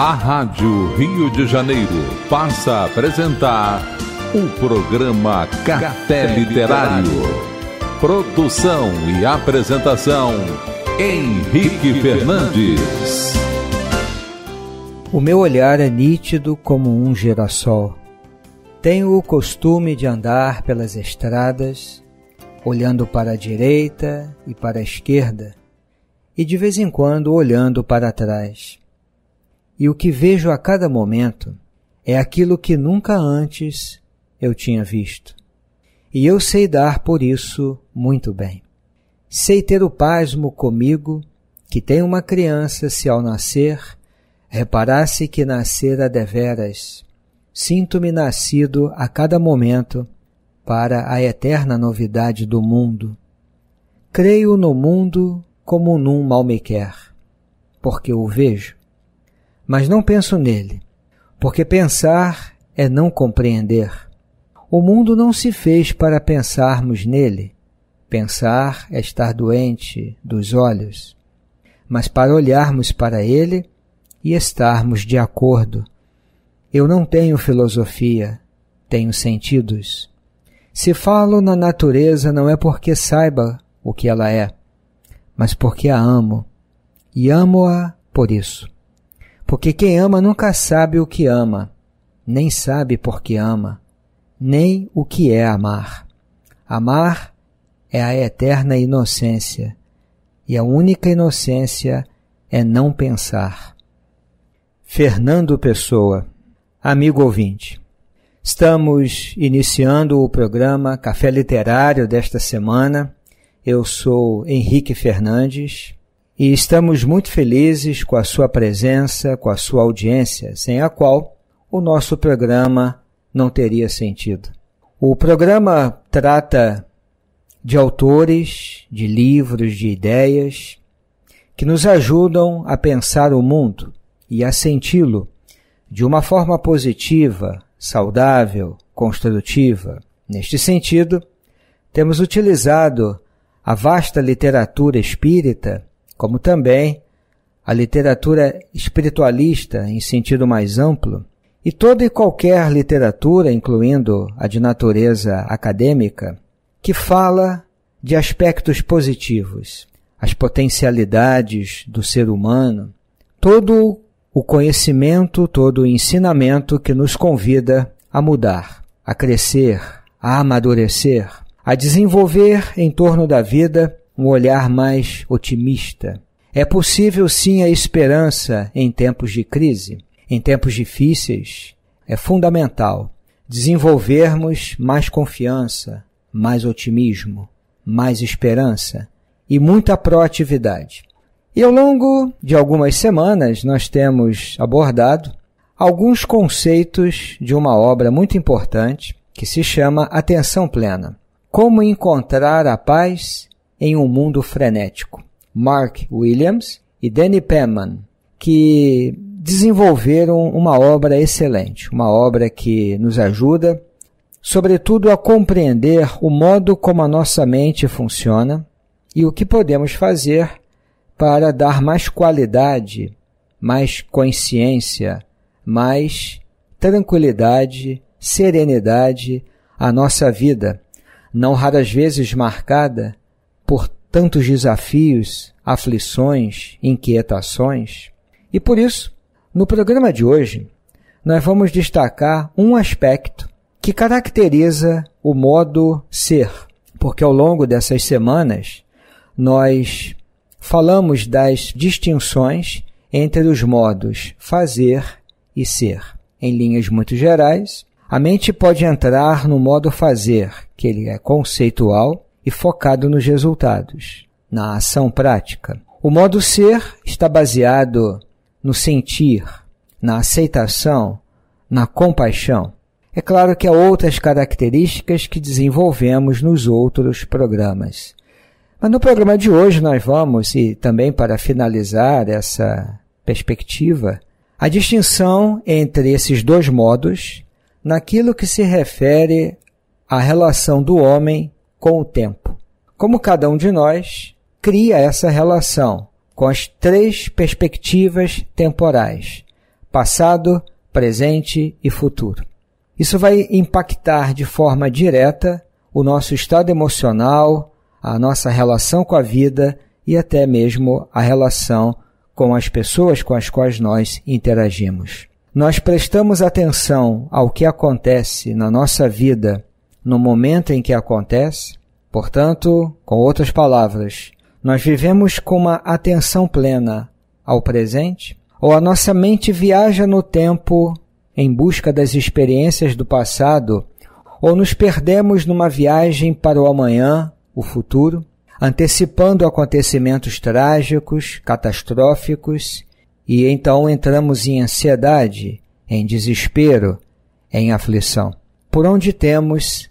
A Rádio Rio de Janeiro passa a apresentar o programa Café Literário. Produção e apresentação Henrique Fernandes. O meu olhar é nítido como um girassol. Tenho o costume de andar pelas estradas, olhando para a direita e para a esquerda, e de vez em quando olhando para trás e o que vejo a cada momento é aquilo que nunca antes eu tinha visto. E eu sei dar por isso muito bem. Sei ter o pasmo comigo que tem uma criança se ao nascer reparasse que nascera deveras. Sinto-me nascido a cada momento para a eterna novidade do mundo. Creio no mundo como num mal me quer, porque o vejo mas não penso nele, porque pensar é não compreender. O mundo não se fez para pensarmos nele. Pensar é estar doente dos olhos, mas para olharmos para ele e estarmos de acordo. Eu não tenho filosofia, tenho sentidos. Se falo na natureza não é porque saiba o que ela é, mas porque a amo, e amo-a por isso. Porque quem ama nunca sabe o que ama, nem sabe por que ama, nem o que é amar. Amar é a eterna inocência, e a única inocência é não pensar. Fernando Pessoa, amigo ouvinte, estamos iniciando o programa Café Literário desta semana. Eu sou Henrique Fernandes e estamos muito felizes com a sua presença, com a sua audiência, sem a qual o nosso programa não teria sentido. O programa trata de autores, de livros, de ideias que nos ajudam a pensar o mundo e a senti-lo de uma forma positiva, saudável, construtiva. Neste sentido, temos utilizado a vasta literatura espírita como também a literatura espiritualista em sentido mais amplo, e toda e qualquer literatura, incluindo a de natureza acadêmica, que fala de aspectos positivos, as potencialidades do ser humano, todo o conhecimento, todo o ensinamento que nos convida a mudar, a crescer, a amadurecer, a desenvolver em torno da vida um olhar mais otimista. É possível sim a esperança em tempos de crise, em tempos difíceis. É fundamental desenvolvermos mais confiança, mais otimismo, mais esperança e muita proatividade. E ao longo de algumas semanas nós temos abordado alguns conceitos de uma obra muito importante que se chama Atenção Plena. Como encontrar a paz em um mundo frenético. Mark Williams e Danny Penman, que desenvolveram uma obra excelente, uma obra que nos ajuda, sobretudo, a compreender o modo como a nossa mente funciona e o que podemos fazer para dar mais qualidade, mais consciência, mais tranquilidade, serenidade à nossa vida, não raras vezes marcada por tantos desafios, aflições, inquietações. E por isso, no programa de hoje, nós vamos destacar um aspecto que caracteriza o modo ser, porque ao longo dessas semanas nós falamos das distinções entre os modos fazer e ser. Em linhas muito gerais, a mente pode entrar no modo fazer, que ele é conceitual, e focado nos resultados, na ação prática. O modo ser está baseado no sentir, na aceitação, na compaixão. É claro que há outras características que desenvolvemos nos outros programas. Mas no programa de hoje nós vamos, e também para finalizar essa perspectiva, a distinção entre esses dois modos naquilo que se refere à relação do homem com o tempo. Como cada um de nós cria essa relação com as três perspectivas temporais: passado, presente e futuro. Isso vai impactar de forma direta o nosso estado emocional, a nossa relação com a vida e até mesmo a relação com as pessoas com as quais nós interagimos. Nós prestamos atenção ao que acontece na nossa vida no momento em que acontece, portanto, com outras palavras, nós vivemos com uma atenção plena ao presente, ou a nossa mente viaja no tempo em busca das experiências do passado, ou nos perdemos numa viagem para o amanhã, o futuro, antecipando acontecimentos trágicos, catastróficos, e então entramos em ansiedade, em desespero, em aflição. Por onde temos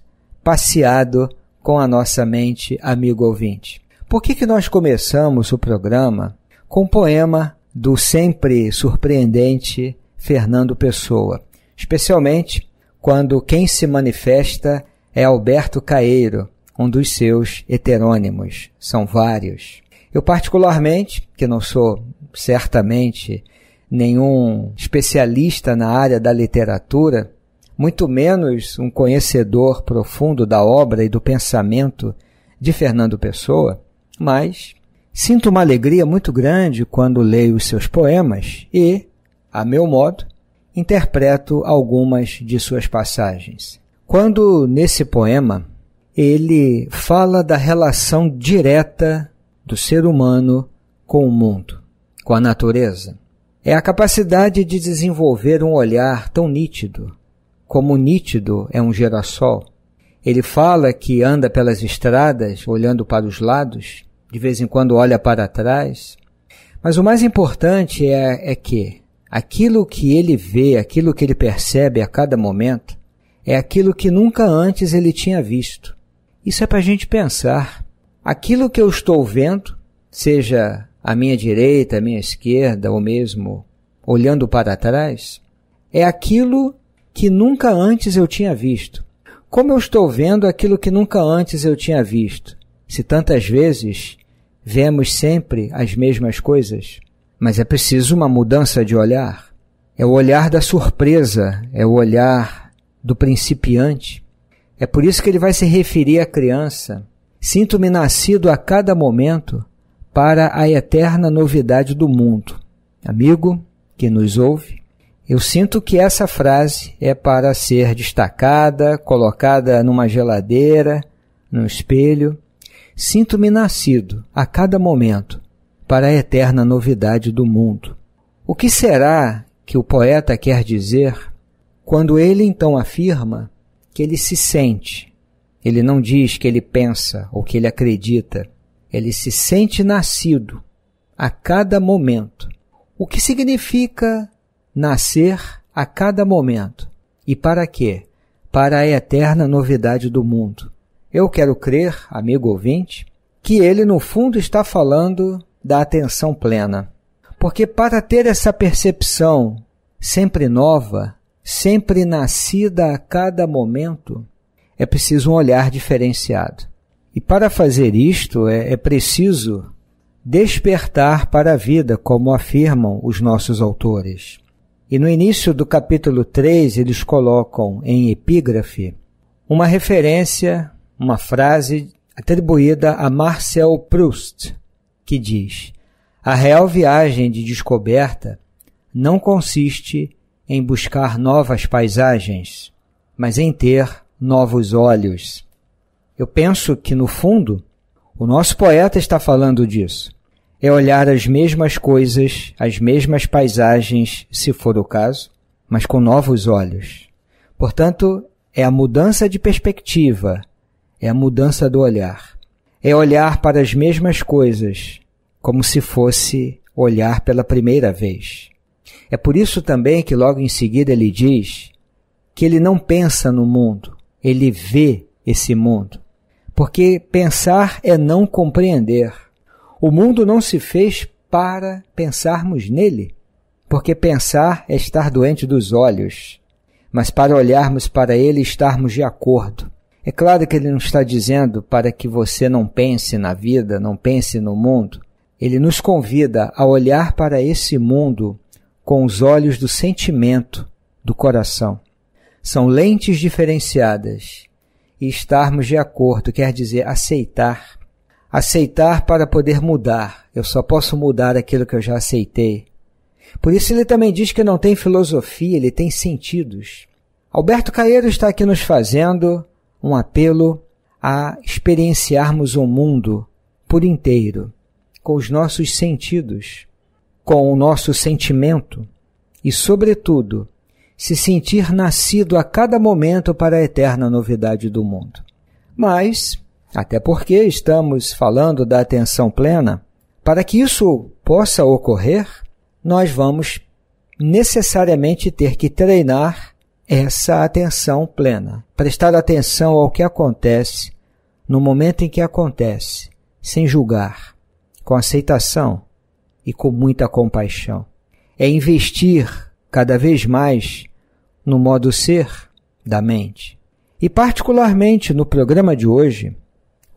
passeado com a nossa mente, amigo ouvinte? Por que, que nós começamos o programa com um poema do sempre surpreendente Fernando Pessoa, especialmente quando quem se manifesta é Alberto Caeiro, um dos seus heterônimos. São vários. Eu, particularmente, que não sou certamente nenhum especialista na área da literatura, muito menos um conhecedor profundo da obra e do pensamento de Fernando Pessoa, mas sinto uma alegria muito grande quando leio os seus poemas e, a meu modo, interpreto algumas de suas passagens. Quando nesse poema ele fala da relação direta do ser humano com o mundo, com a natureza. É a capacidade de desenvolver um olhar tão nítido, como nítido é um girassol. Ele fala que anda pelas estradas olhando para os lados, de vez em quando olha para trás. Mas o mais importante é, é que aquilo que ele vê, aquilo que ele percebe a cada momento, é aquilo que nunca antes ele tinha visto. Isso é para a gente pensar. Aquilo que eu estou vendo, seja à minha direita, à minha esquerda, ou mesmo olhando para trás, é aquilo que nunca antes eu tinha visto. Como eu estou vendo aquilo que nunca antes eu tinha visto? Se tantas vezes vemos sempre as mesmas coisas, mas é preciso uma mudança de olhar. É o olhar da surpresa, é o olhar do principiante. É por isso que ele vai se referir à criança. Sinto-me nascido a cada momento para a eterna novidade do mundo. Amigo que nos ouve, eu sinto que essa frase é para ser destacada, colocada numa geladeira, no espelho. Sinto-me nascido a cada momento para a eterna novidade do mundo. O que será que o poeta quer dizer quando ele então afirma que ele se sente. Ele não diz que ele pensa ou que ele acredita. Ele se sente nascido a cada momento. O que significa nascer a cada momento? E para quê? Para a eterna novidade do mundo. Eu quero crer, amigo ouvinte, que ele no fundo está falando da atenção plena. Porque para ter essa percepção sempre nova, sempre nascida a cada momento, é preciso um olhar diferenciado. E para fazer isto é, é preciso despertar para a vida, como afirmam os nossos autores. E no início do capítulo 3, eles colocam em epígrafe uma referência, uma frase atribuída a Marcel Proust, que diz: A real viagem de descoberta não consiste em buscar novas paisagens, mas em ter novos olhos. Eu penso que, no fundo, o nosso poeta está falando disso. É olhar as mesmas coisas, as mesmas paisagens, se for o caso, mas com novos olhos. Portanto, é a mudança de perspectiva, é a mudança do olhar. É olhar para as mesmas coisas, como se fosse olhar pela primeira vez. É por isso também que logo em seguida ele diz que ele não pensa no mundo, ele vê esse mundo. Porque pensar é não compreender. O mundo não se fez para pensarmos nele, porque pensar é estar doente dos olhos, mas para olharmos para ele estarmos de acordo. É claro que ele não está dizendo para que você não pense na vida, não pense no mundo. Ele nos convida a olhar para esse mundo com os olhos do sentimento, do coração. São lentes diferenciadas. E estarmos de acordo quer dizer aceitar. Aceitar para poder mudar. Eu só posso mudar aquilo que eu já aceitei. Por isso ele também diz que não tem filosofia, ele tem sentidos. Alberto Caeiro está aqui nos fazendo um apelo a experienciarmos o mundo por inteiro, com os nossos sentidos, com o nosso sentimento e, sobretudo, se sentir nascido a cada momento para a eterna novidade do mundo. Mas, até porque estamos falando da atenção plena, para que isso possa ocorrer, nós vamos necessariamente ter que treinar essa atenção plena, prestar atenção ao que acontece no momento em que acontece, sem julgar, com aceitação e com muita compaixão. É investir cada vez mais no modo ser da mente. E particularmente no programa de hoje,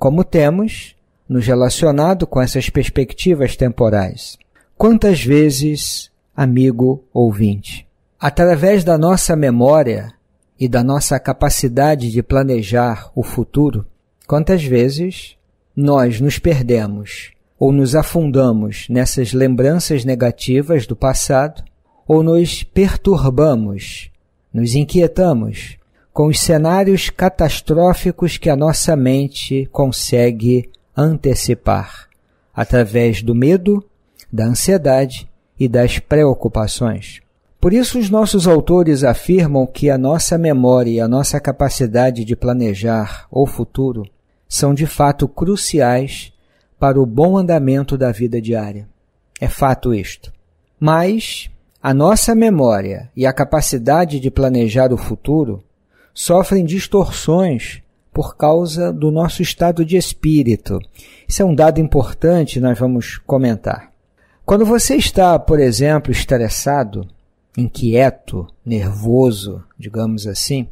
como temos nos relacionado com essas perspectivas temporais. Quantas vezes, amigo ouvinte, Através da nossa memória e da nossa capacidade de planejar o futuro, quantas vezes nós nos perdemos ou nos afundamos nessas lembranças negativas do passado, ou nos perturbamos, nos inquietamos com os cenários catastróficos que a nossa mente consegue antecipar através do medo, da ansiedade e das preocupações. Por isso, os nossos autores afirmam que a nossa memória e a nossa capacidade de planejar o futuro são de fato cruciais para o bom andamento da vida diária. É fato isto. Mas a nossa memória e a capacidade de planejar o futuro sofrem distorções por causa do nosso estado de espírito. Isso é um dado importante, nós vamos comentar. Quando você está, por exemplo, estressado, inquieto, nervoso, digamos assim,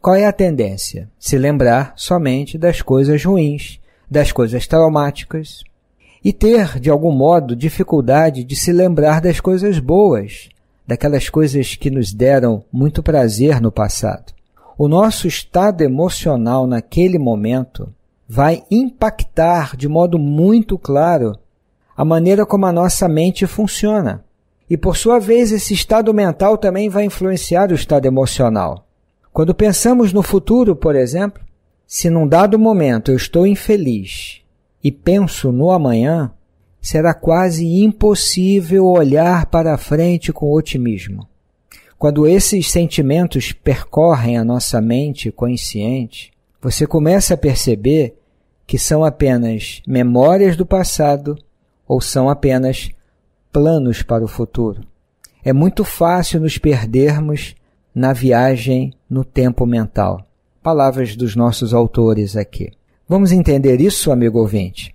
qual é a tendência? Se lembrar somente das coisas ruins, das coisas traumáticas e ter, de algum modo, dificuldade de se lembrar das coisas boas, daquelas coisas que nos deram muito prazer no passado. O nosso estado emocional naquele momento vai impactar de modo muito claro a maneira como a nossa mente funciona. E por sua vez, esse estado mental também vai influenciar o estado emocional. Quando pensamos no futuro, por exemplo, se num dado momento eu estou infeliz e penso no amanhã, será quase impossível olhar para frente com otimismo. Quando esses sentimentos percorrem a nossa mente consciente, você começa a perceber que são apenas memórias do passado ou são apenas planos para o futuro. É muito fácil nos perdermos na viagem no tempo mental. Palavras dos nossos autores aqui. Vamos entender isso, amigo ouvinte?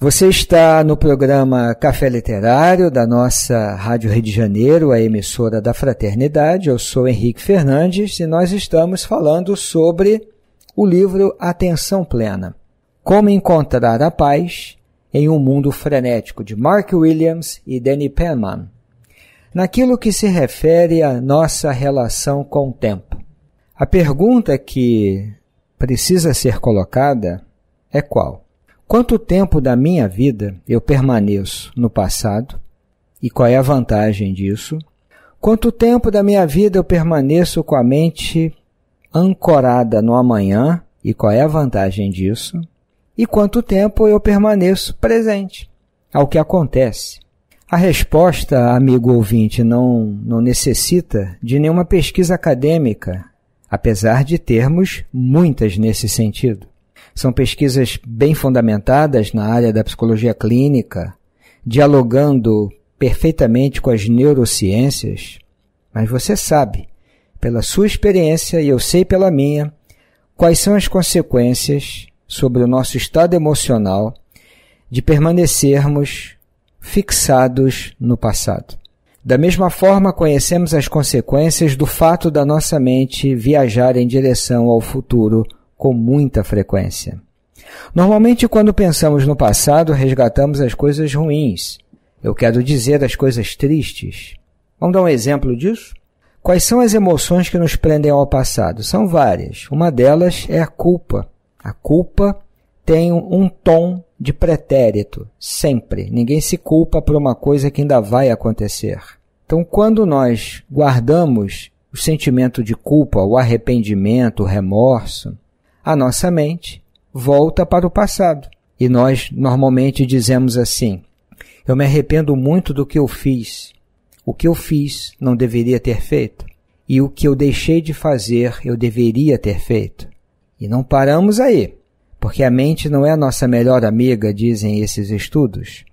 Você está no programa Café Literário da nossa Rádio Rio de Janeiro, a emissora da Fraternidade. Eu sou Henrique Fernandes e nós estamos falando sobre o livro Atenção Plena. Como encontrar a paz em um mundo frenético de Mark Williams e Danny Penman, naquilo que se refere à nossa relação com o tempo. A pergunta que precisa ser colocada é qual? Quanto tempo da minha vida eu permaneço no passado e qual é a vantagem disso? Quanto tempo da minha vida eu permaneço com a mente ancorada no amanhã e qual é a vantagem disso? e quanto tempo eu permaneço presente ao que acontece. A resposta, amigo ouvinte, não, não necessita de nenhuma pesquisa acadêmica, apesar de termos muitas nesse sentido. São pesquisas bem fundamentadas na área da psicologia clínica, dialogando perfeitamente com as neurociências, mas você sabe, pela sua experiência e eu sei pela minha, quais são as consequências sobre o nosso estado emocional de permanecermos fixados no passado. Da mesma forma, conhecemos as consequências do fato da nossa mente viajar em direção ao futuro com muita frequência. Normalmente, quando pensamos no passado, resgatamos as coisas ruins. Eu quero dizer as coisas tristes. Vamos dar um exemplo disso? Quais são as emoções que nos prendem ao passado? São várias. Uma delas é a culpa. A culpa tem um tom de pretérito, sempre. Ninguém se culpa por uma coisa que ainda vai acontecer. Então, quando nós guardamos o sentimento de culpa, o arrependimento, o remorso, a nossa mente volta para o passado. E nós normalmente dizemos assim: Eu me arrependo muito do que eu fiz. O que eu fiz não deveria ter feito. E o que eu deixei de fazer eu deveria ter feito. E não paramos aí, porque a mente não é a nossa melhor amiga, dizem esses estudos.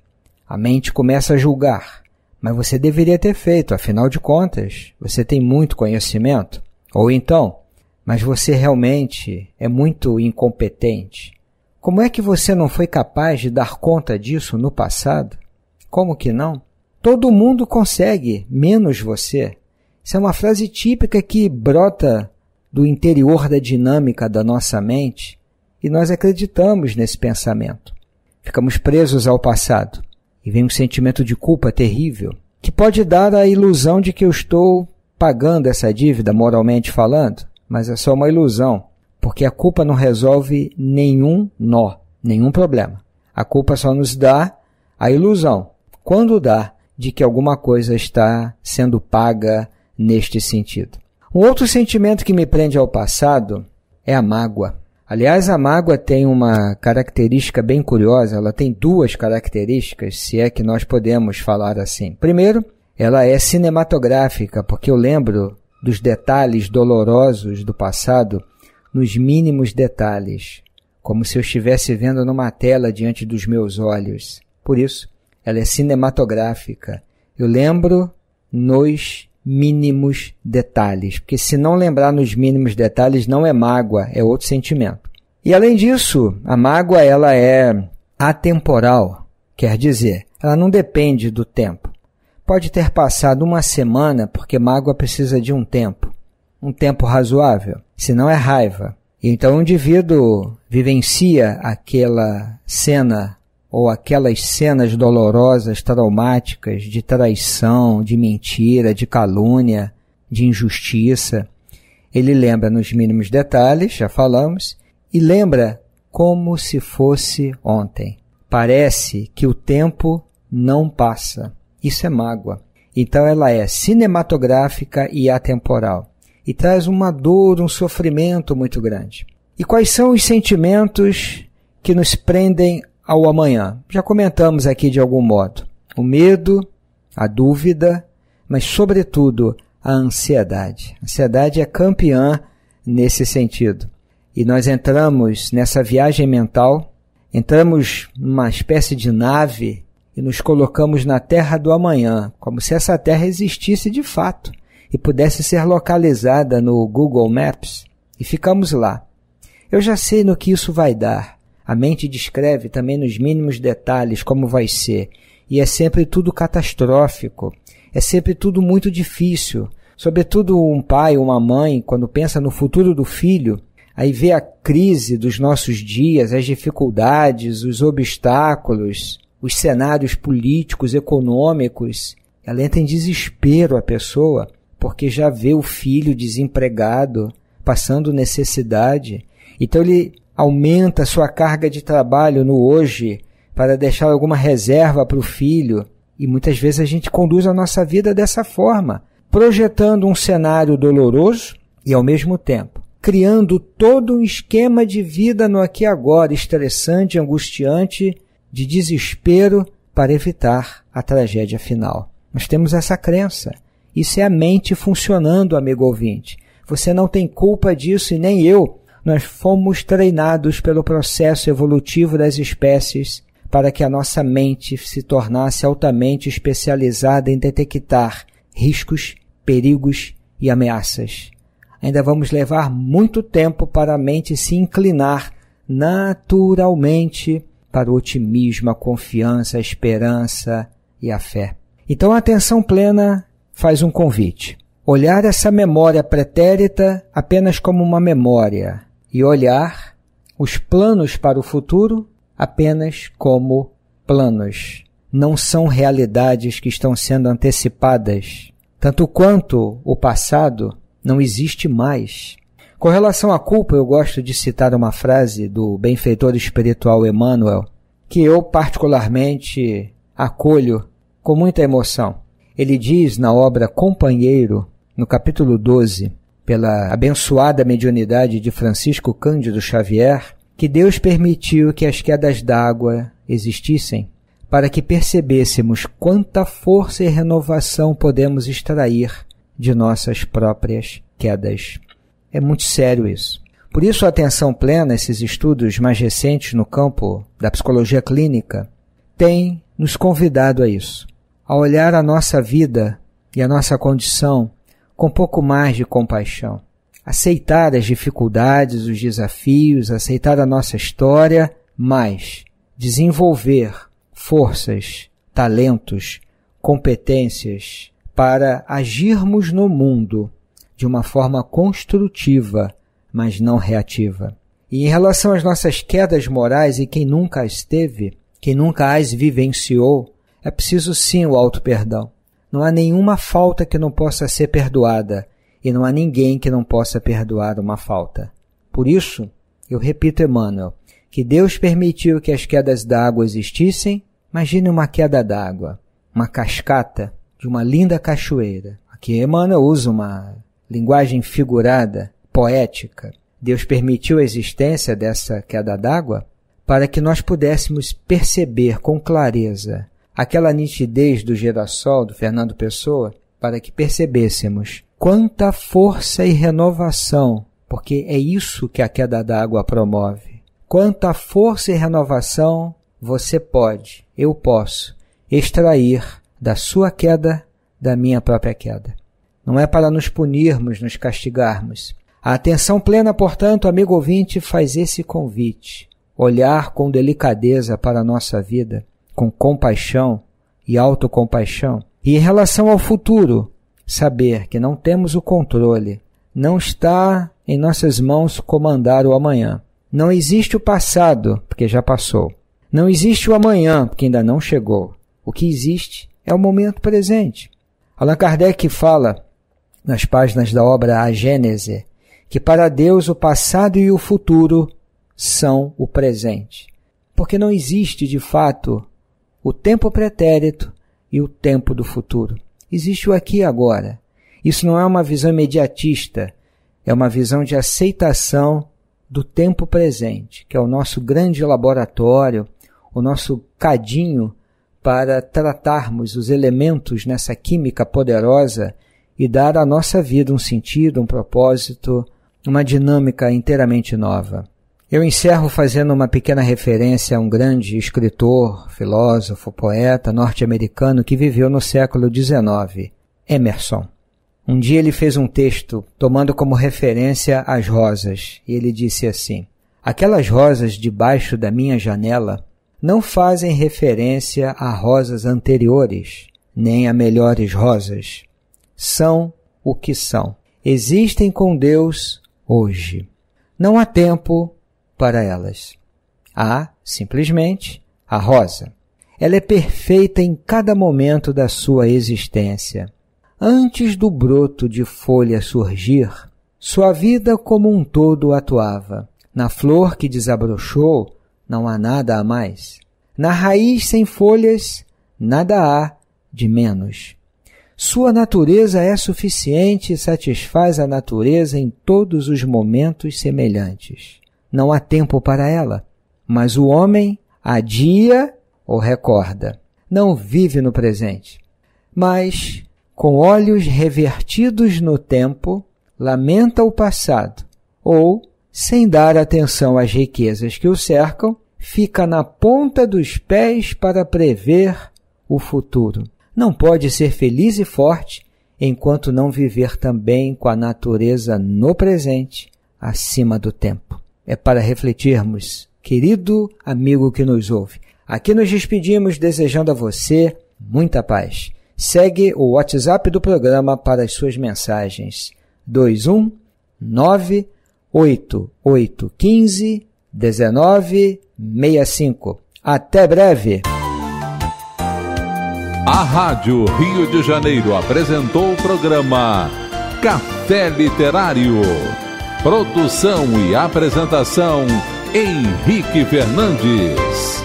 A mente começa a julgar. Mas você deveria ter feito, afinal de contas, você tem muito conhecimento. Ou então, mas você realmente é muito incompetente. Como é que você não foi capaz de dar conta disso no passado? Como que não? Todo mundo consegue, menos você. Isso é uma frase típica que brota do interior da dinâmica da nossa mente e nós acreditamos nesse pensamento. Ficamos presos ao passado e vem um sentimento de culpa terrível que pode dar a ilusão de que eu estou pagando essa dívida moralmente falando mas é só uma ilusão, porque a culpa não resolve nenhum nó, nenhum problema. A culpa só nos dá a ilusão, quando dá, de que alguma coisa está sendo paga neste sentido. Um outro sentimento que me prende ao passado é a mágoa. Aliás, a mágoa tem uma característica bem curiosa, ela tem duas características, se é que nós podemos falar assim. Primeiro, ela é cinematográfica, porque eu lembro dos detalhes dolorosos do passado nos mínimos detalhes, como se eu estivesse vendo numa tela diante dos meus olhos. Por isso, ela é cinematográfica. Eu lembro nos mínimos detalhes, porque se não lembrar nos mínimos detalhes não é mágoa, é outro sentimento. E além disso, a mágoa ela é atemporal, quer dizer, ela não depende do tempo. Pode ter passado uma semana porque mágoa precisa de um tempo, um tempo razoável, senão é raiva. Então o indivíduo vivencia aquela cena ou aquelas cenas dolorosas, traumáticas de traição, de mentira, de calúnia, de injustiça. Ele lembra nos mínimos detalhes, já falamos, e lembra como se fosse ontem. Parece que o tempo não passa. Isso é mágoa. Então ela é cinematográfica e atemporal. E traz uma dor, um sofrimento muito grande. E quais são os sentimentos que nos prendem ao amanhã? Já comentamos aqui de algum modo. O medo, a dúvida, mas sobretudo a ansiedade. A ansiedade é campeã nesse sentido. E nós entramos nessa viagem mental, entramos numa espécie de nave e nos colocamos na terra do amanhã, como se essa terra existisse de fato e pudesse ser localizada no Google Maps, e ficamos lá. Eu já sei no que isso vai dar. A mente descreve também nos mínimos detalhes como vai ser, e é sempre tudo catastrófico, é sempre tudo muito difícil. Sobretudo um pai ou uma mãe, quando pensa no futuro do filho, aí vê a crise dos nossos dias, as dificuldades, os obstáculos, os cenários políticos, econômicos, ela entra em desespero a pessoa, porque já vê o filho desempregado, passando necessidade. Então ele aumenta a sua carga de trabalho no hoje para deixar alguma reserva para o filho. E muitas vezes a gente conduz a nossa vida dessa forma, projetando um cenário doloroso e ao mesmo tempo criando todo um esquema de vida no aqui e agora, estressante, angustiante de desespero para evitar a tragédia final. Nós temos essa crença. Isso é a mente funcionando, amigo ouvinte. Você não tem culpa disso e nem eu. Nós fomos treinados pelo processo evolutivo das espécies para que a nossa mente se tornasse altamente especializada em detectar riscos, perigos e ameaças. Ainda vamos levar muito tempo para a mente se inclinar naturalmente para o otimismo, a confiança, a esperança e a fé. Então a atenção plena faz um convite. Olhar essa memória pretérita apenas como uma memória e olhar os planos para o futuro apenas como planos. Não são realidades que estão sendo antecipadas, Tanto quanto o passado não existe mais. Com relação à culpa, eu gosto de citar uma frase do benfeitor espiritual Emmanuel, que eu particularmente acolho com muita emoção. Ele diz na obra Companheiro, no capítulo 12, pela abençoada mediunidade de Francisco Cândido Xavier, que Deus permitiu que as quedas d'água existissem para que percebêssemos quanta força e renovação podemos extrair de nossas próprias quedas. É muito sério isso. Por isso, a atenção plena, esses estudos mais recentes no campo da psicologia clínica, têm nos convidado a isso, a olhar a nossa vida e a nossa condição com um pouco mais de compaixão. Aceitar as dificuldades, os desafios, aceitar a nossa história, mas desenvolver forças, talentos, competências para agirmos no mundo de uma forma construtiva, mas não reativa. E em relação às nossas quedas morais, e quem nunca as teve, quem nunca as vivenciou, é preciso sim o auto-perdão. Não há nenhuma falta que não possa ser perdoada, e não há ninguém que não possa perdoar uma falta. Por isso, eu repito, Emmanuel, que Deus permitiu que as quedas d'água existissem. Imagine uma queda d'água, uma cascata de uma linda cachoeira. Aqui Emmanuel usa uma linguagem figurada, poética. Deus permitiu a existência dessa queda d'água para que nós pudéssemos perceber com clareza aquela nitidez do girassol do Fernando Pessoa, para que percebêssemos quanta força e renovação, porque é isso que a queda d'água promove quanta força e renovação você pode, eu posso, extrair da sua queda, da minha própria queda. Não é para nos punirmos, nos castigarmos. A atenção plena, portanto, amigo ouvinte, faz esse convite. Olhar com delicadeza para a nossa vida, com compaixão e autocompaixão. E em relação ao futuro, saber que não temos o controle, não está em nossas mãos comandar o amanhã. Não existe o passado, porque já passou. Não existe o amanhã, porque ainda não chegou. O que existe é o momento presente. Allan Kardec fala, nas páginas da obra A Gênese, que para Deus o passado e o futuro são o presente. Porque não existe, de fato, o tempo pretérito e o tempo do futuro. Existe o aqui e agora. Isso não é uma visão imediatista, é uma visão de aceitação do tempo presente, que é o nosso grande laboratório, o nosso cadinho para tratarmos os elementos nessa química poderosa e dar à nossa vida um sentido, um propósito, uma dinâmica inteiramente nova. Eu encerro fazendo uma pequena referência a um grande escritor, filósofo, poeta norte-americano que viveu no século XIX, Emerson. Um dia ele fez um texto tomando como referência as rosas, e ele disse assim: Aquelas rosas debaixo da minha janela não fazem referência a rosas anteriores, nem a melhores rosas. São o que são. Existem com Deus hoje. Não há tempo para elas. Há, simplesmente, a rosa. Ela é perfeita em cada momento da sua existência Antes do broto de folha surgir, sua vida como um todo atuava. Na flor que desabrochou, não há nada a mais. Na raiz sem folhas, nada há de menos. Sua natureza é suficiente e satisfaz a natureza em todos os momentos semelhantes. Não há tempo para ela, mas o homem adia ou recorda. Não vive no presente. Mas com olhos revertidos no tempo, lamenta o passado, ou, sem dar atenção às riquezas que o cercam, fica na ponta dos pés para prever o futuro. Não pode ser feliz e forte enquanto não viver também com a natureza no presente, acima do tempo. É para refletirmos, querido amigo que nos ouve. Aqui nos despedimos desejando a você muita paz Segue o WhatsApp do programa para as suas mensagens. 21 98815 1965. Até breve! A Rádio Rio de Janeiro apresentou o programa Café Literário. Produção e apresentação Henrique Fernandes.